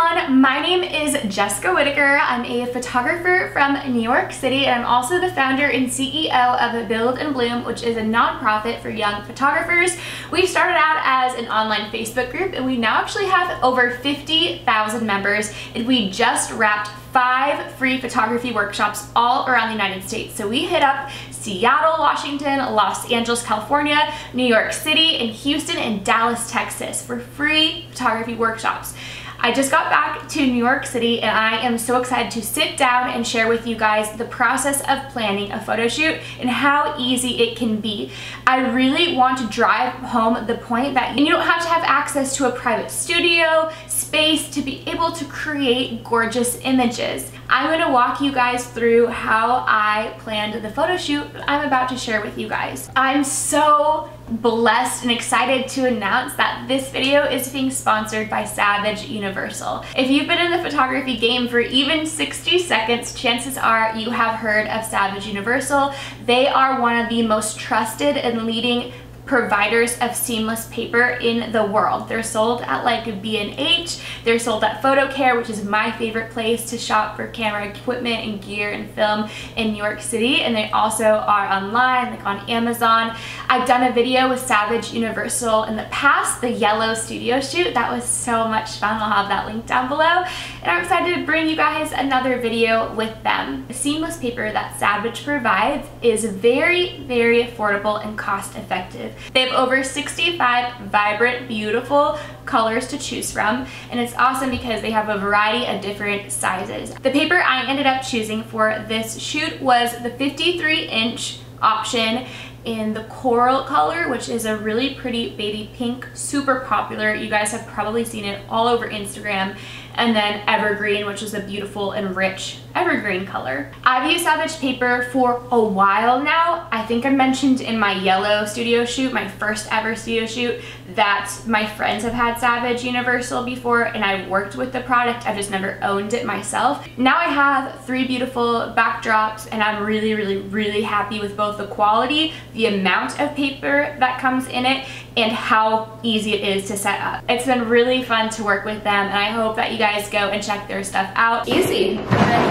everyone, my name is Jessica Whitaker. I'm a photographer from New York City and I'm also the founder and CEO of Build and Bloom, which is a nonprofit for young photographers. We started out as an online Facebook group and we now actually have over 50,000 members and we just wrapped five free photography workshops all around the United States. So we hit up Seattle, Washington, Los Angeles, California, New York City, and Houston and Dallas, Texas for free photography workshops. I just got back to New York City and I am so excited to sit down and share with you guys the process of planning a photo shoot and how easy it can be. I really want to drive home the point that you don't have to have access to a private studio, space to be able to create gorgeous images. I'm going to walk you guys through how I planned the photo shoot I'm about to share with you guys. I'm so blessed and excited to announce that this video is being sponsored by Savage Universal. If you've been in the photography game for even 60 seconds, chances are you have heard of Savage Universal. They are one of the most trusted and leading providers of seamless paper in the world. They're sold at like B&H, they're sold at Foto Care, which is my favorite place to shop for camera equipment and gear and film in New York City, and they also are online, like on Amazon. I've done a video with Savage Universal in the past, the yellow studio shoot. That was so much fun. I'll have that link down below. And I'm excited to bring you guys another video with them. The seamless paper that Savage provides is very, very affordable and cost effective. They have over 65 vibrant, beautiful colors to choose from, and it's awesome because they have a variety of different sizes. The paper I ended up choosing for this shoot was the 53 inch option in the coral color, which is a really pretty baby pink, super popular. You guys have probably seen it all over Instagram and then evergreen, which is a beautiful and rich evergreen color. I've used Savage paper for a while now. I think I mentioned in my yellow studio shoot, my first ever studio shoot, that my friends have had Savage Universal before and I've worked with the product. I've just never owned it myself. Now I have three beautiful backdrops and I'm really, really, really happy with both the quality, the amount of paper that comes in it, and how easy it is to set up. It's been really fun to work with them and I hope that you guys go and check their stuff out. Easy.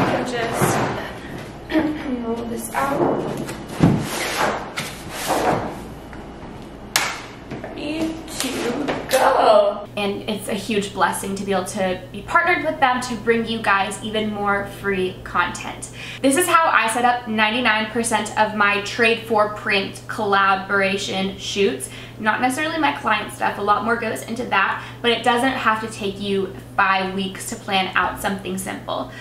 Just roll this out. And it's a huge blessing to be able to be partnered with them to bring you guys even more free content. This is how I set up 99% of my trade for print collaboration shoots not necessarily my client stuff, a lot more goes into that, but it doesn't have to take you five weeks to plan out something simple.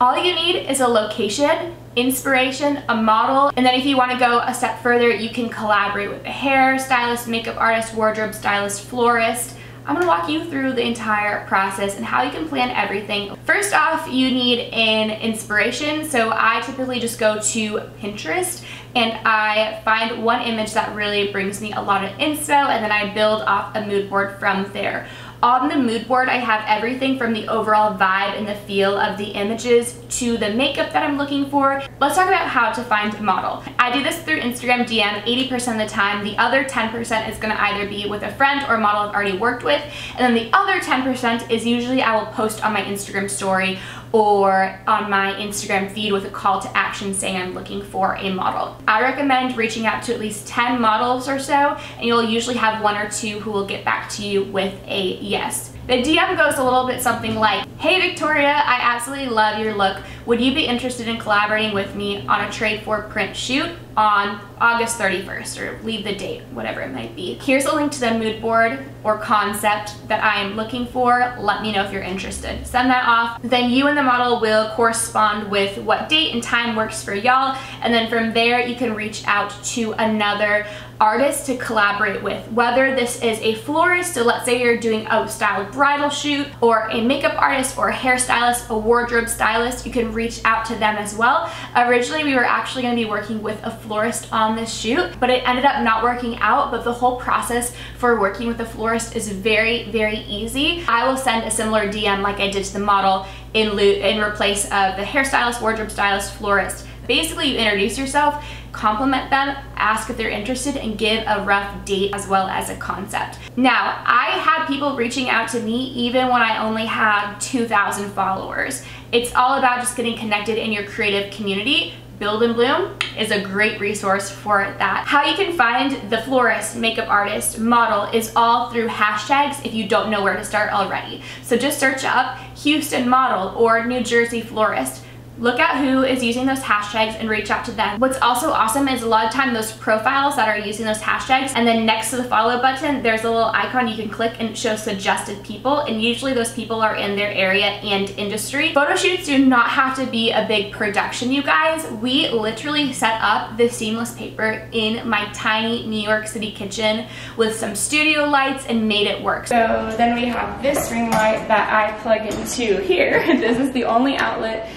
All you need is a location, inspiration, a model, and then if you want to go a step further, you can collaborate with a hairstylist, makeup artist, wardrobe stylist, florist, I'm gonna walk you through the entire process and how you can plan everything. First off, you need an inspiration. So I typically just go to Pinterest and I find one image that really brings me a lot of inspo and then I build off a mood board from there. On the mood board, I have everything from the overall vibe and the feel of the images to the makeup that I'm looking for. Let's talk about how to find a model. I do this through Instagram DM 80% of the time. The other 10% is gonna either be with a friend or a model I've already worked with. And then the other 10% is usually I will post on my Instagram story or on my Instagram feed with a call to action saying I'm looking for a model. I recommend reaching out to at least 10 models or so and you'll usually have one or two who will get back to you with a yes. The DM goes a little bit something like, Hey Victoria, I absolutely love your look. Would you be interested in collaborating with me on a trade for print shoot on August 31st or leave the date, whatever it might be. Here's a link to the mood board or concept that I am looking for. Let me know if you're interested. Send that off. Then you and the model will correspond with what date and time works for y'all. And then from there, you can reach out to another artist to collaborate with, whether this is a florist, so let's say you're doing a styled bridal shoot, or a makeup artist or a hairstylist, a wardrobe stylist, you can reach out to them as well. Originally, we were actually gonna be working with a florist on this shoot, but it ended up not working out, but the whole process for working with a florist is very, very easy. I will send a similar DM like I did to the model in, in replace of the hairstylist, wardrobe stylist, florist. Basically, you introduce yourself, compliment them, ask if they're interested, and give a rough date as well as a concept. Now, I had people reaching out to me even when I only had 2,000 followers. It's all about just getting connected in your creative community Build and Bloom is a great resource for that. How you can find the florist, makeup artist, model is all through hashtags if you don't know where to start already. So just search up Houston model or New Jersey florist look at who is using those hashtags and reach out to them. What's also awesome is a lot of time those profiles that are using those hashtags and then next to the follow button there's a little icon you can click and it shows suggested people and usually those people are in their area and industry. Photo shoots do not have to be a big production you guys. We literally set up the seamless paper in my tiny New York City kitchen with some studio lights and made it work. So then we have this ring light that I plug into here. this is the only outlet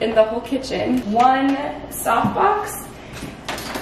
in the whole kitchen. One softbox.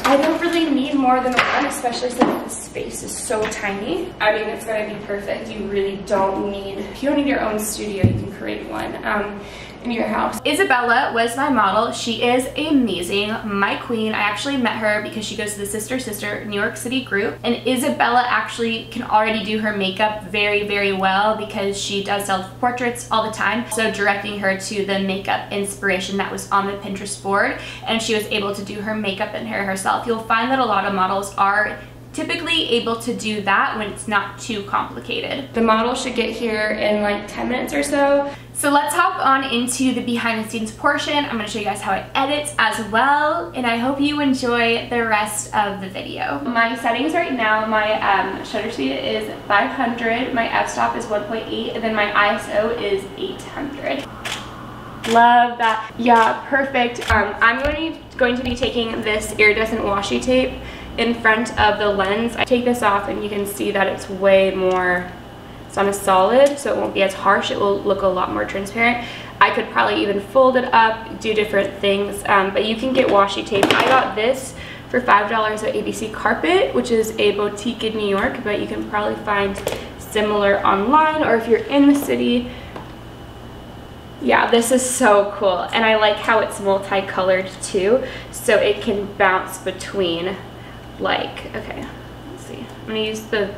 I don't really need more than one, especially since the space is so tiny. I mean, it's gonna be perfect. You really don't need, if you don't need your own studio, you can create one. Um, in your house. Isabella was my model. She is amazing, my queen. I actually met her because she goes to the Sister Sister New York City group and Isabella actually can already do her makeup very, very well because she does self-portraits all the time. So directing her to the makeup inspiration that was on the Pinterest board and she was able to do her makeup and hair herself. You'll find that a lot of models are typically able to do that when it's not too complicated. The model should get here in like 10 minutes or so. So let's hop on into the behind the scenes portion. I'm gonna show you guys how I edit as well, and I hope you enjoy the rest of the video. My settings right now, my um, shutter speed is 500, my f-stop is 1.8, and then my ISO is 800. Love that. Yeah, perfect. Um, I'm going to, going to be taking this iridescent washi tape in front of the lens. I take this off and you can see that it's way more it's on a solid, so it won't be as harsh. It will look a lot more transparent. I could probably even fold it up, do different things, um, but you can get washi tape. I got this for $5 at ABC Carpet, which is a boutique in New York, but you can probably find similar online, or if you're in the city, yeah, this is so cool. And I like how it's multicolored too, so it can bounce between like, okay, let's see. I'm gonna use the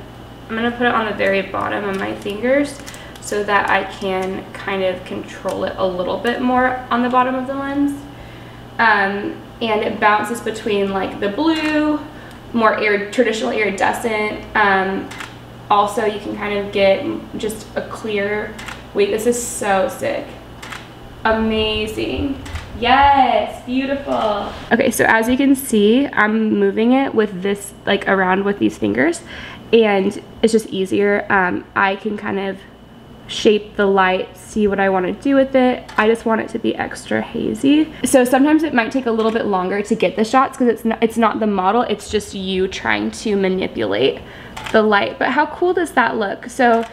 I'm to put it on the very bottom of my fingers so that I can kind of control it a little bit more on the bottom of the lens. Um, and it bounces between like the blue, more traditional iridescent. Um, also, you can kind of get just a clear, wait, this is so sick. Amazing. Yes, beautiful. Okay, so as you can see, I'm moving it with this, like around with these fingers and it's just easier. Um, I can kind of shape the light, see what I want to do with it. I just want it to be extra hazy. So sometimes it might take a little bit longer to get the shots because it's not, it's not the model, it's just you trying to manipulate the light. But how cool does that look? So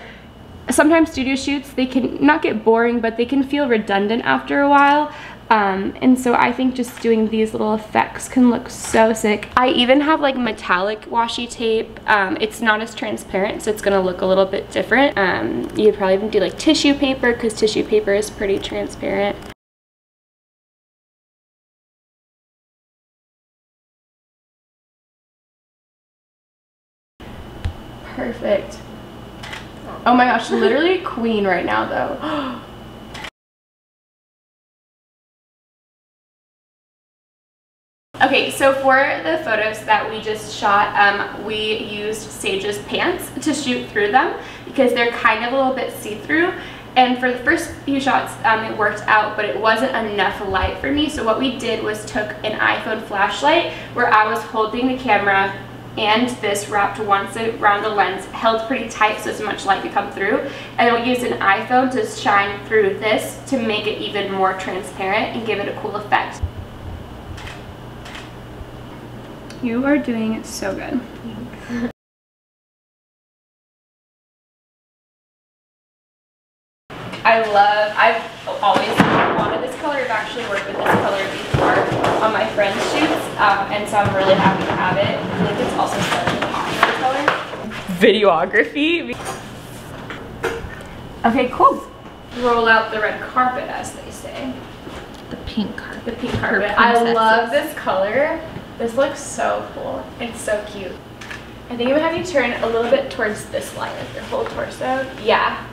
sometimes studio shoots, they can not get boring, but they can feel redundant after a while. Um, and so I think just doing these little effects can look so sick. I even have like metallic washi tape. Um, it's not as transparent, so it's gonna look a little bit different. Um, you could probably even do like tissue paper because tissue paper is pretty transparent. Perfect. Oh my gosh, literally queen right now though. Okay, so for the photos that we just shot, um, we used Sage's pants to shoot through them because they're kind of a little bit see-through. And for the first few shots, um, it worked out, but it wasn't enough light for me. So what we did was took an iPhone flashlight where I was holding the camera and this wrapped once around the lens, held pretty tight so as much light could come through. And we used an iPhone to shine through this to make it even more transparent and give it a cool effect. You are doing it so good. I love, I've always wanted this color. I've actually worked with this color before on my friend's shoots, um, and so I'm really happy to have it. I think it's also such a popular color. Videography. Okay, cool. Roll out the red carpet, as they say. The pink carpet. The pink carpet. I love this color. This looks so cool. It's so cute. I think I'm gonna have you turn a little bit towards this light, like your whole torso. Yeah.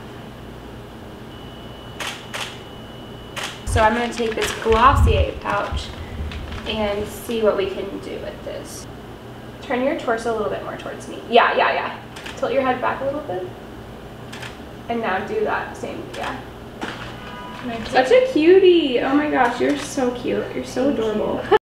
So I'm gonna take this Glossier pouch and see what we can do with this. Turn your torso a little bit more towards me. Yeah, yeah, yeah. Tilt your head back a little bit. And now do that same, yeah. Such a cutie. Oh my gosh, you're so cute. You're so adorable.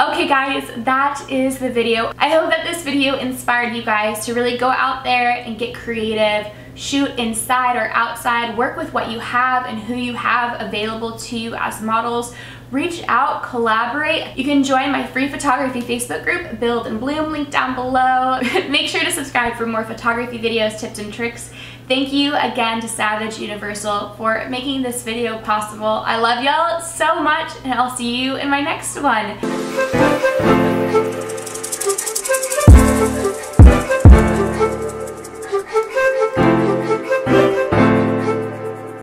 Okay guys, that is the video. I hope that this video inspired you guys to really go out there and get creative, shoot inside or outside, work with what you have and who you have available to you as models. Reach out, collaborate. You can join my free photography Facebook group, Build and Bloom, link down below. Make sure to subscribe for more photography videos, tips, and tricks. Thank you again to Savage Universal for making this video possible. I love y'all so much and I'll see you in my next one.